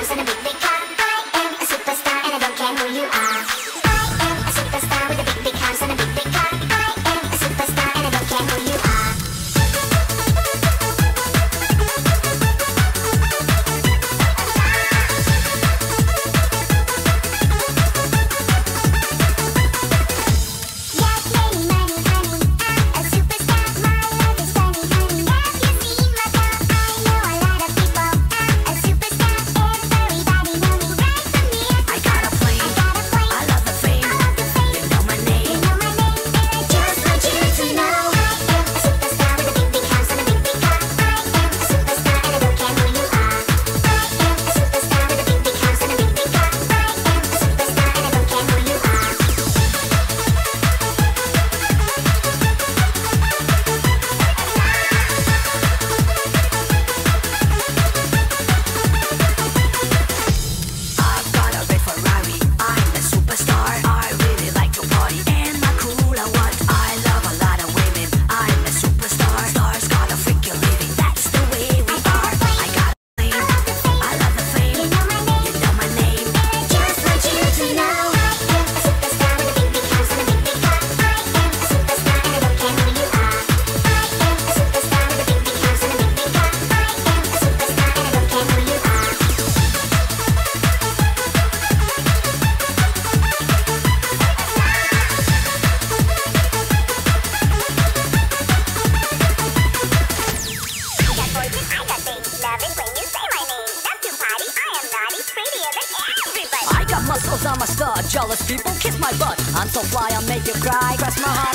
Mars in a big Muscles on my star. jealous people kiss my butt. I'm so fly, I'll make you cry. Press my heart.